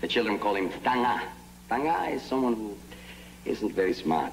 The children call him Tanga. Tanga is someone who isn't very smart.